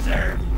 preserved.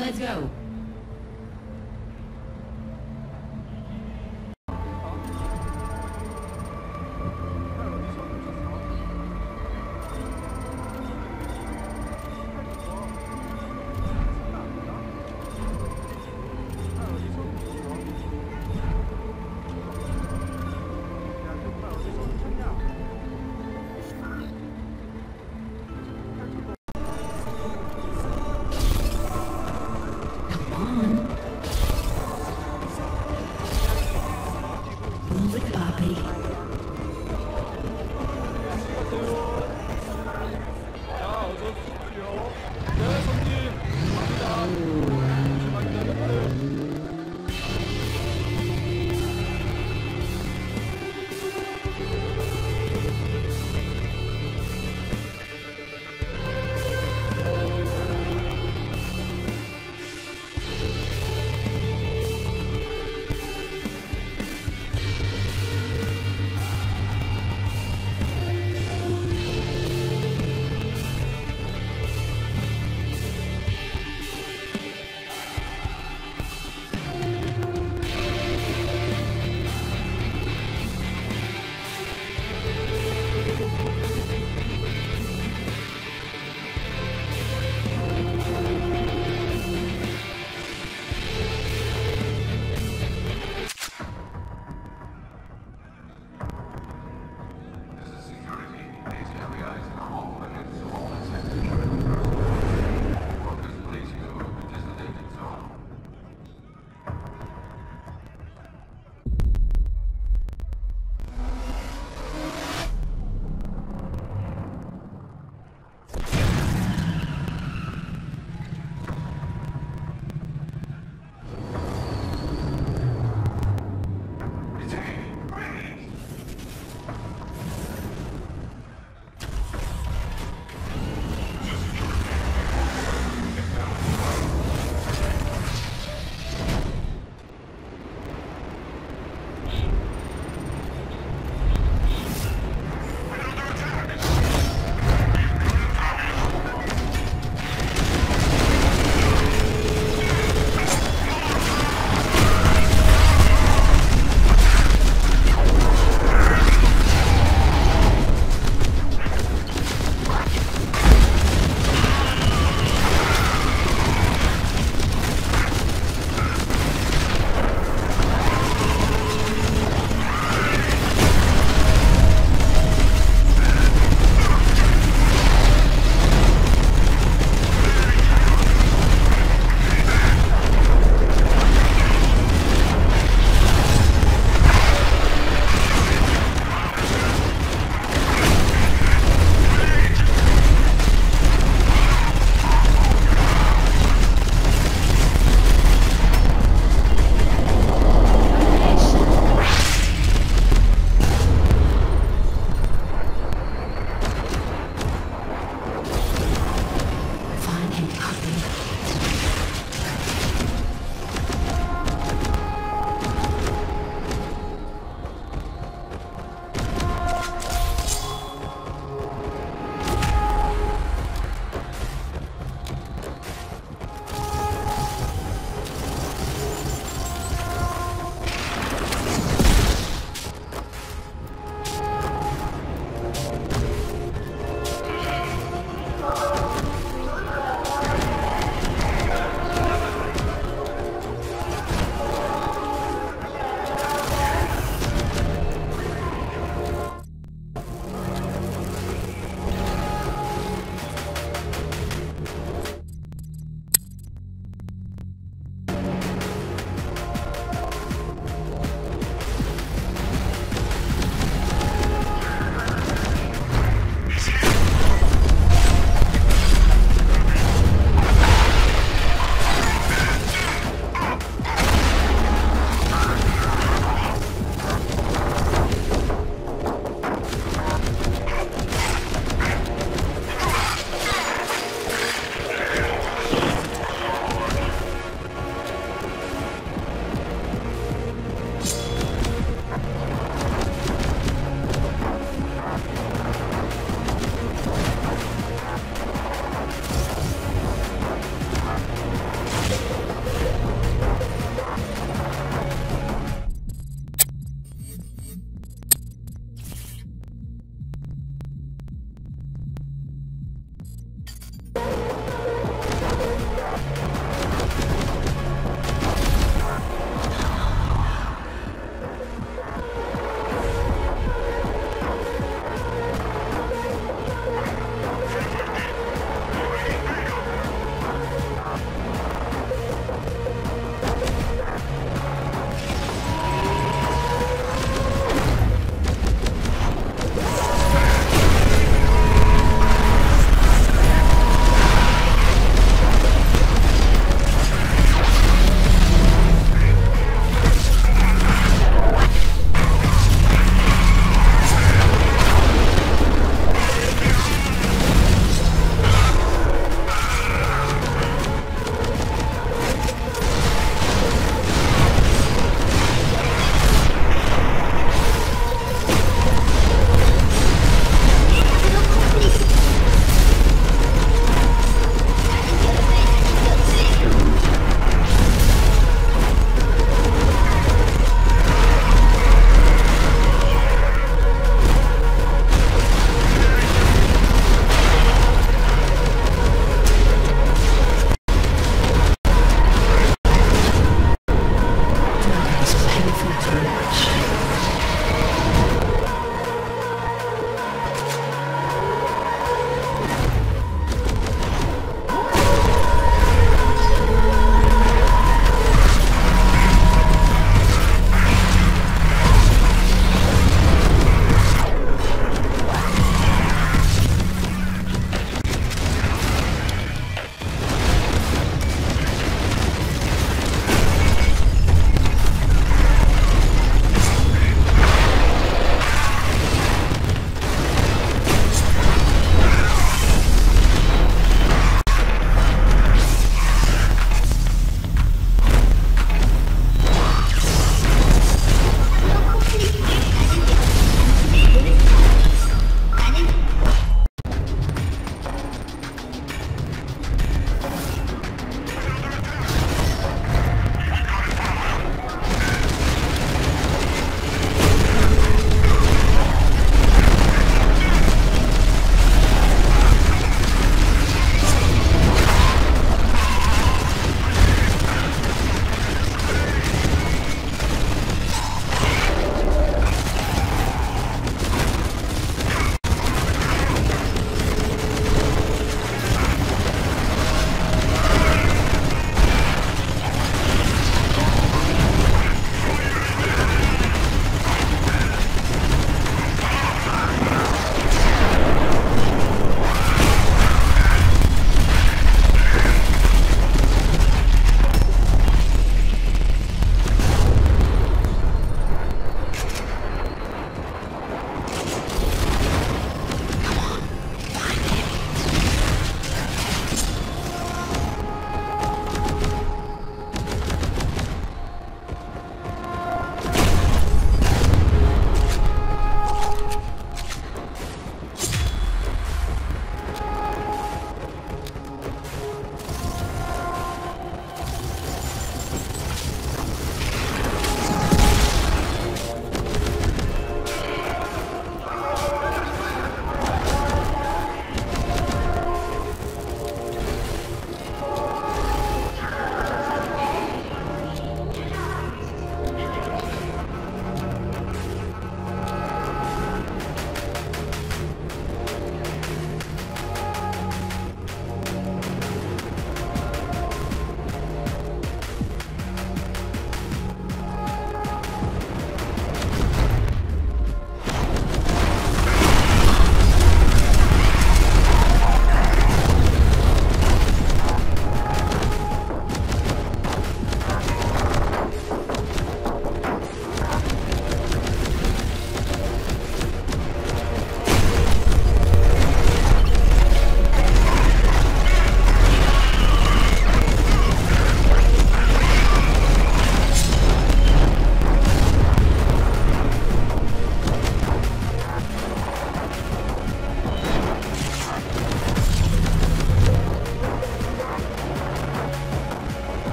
Let's go.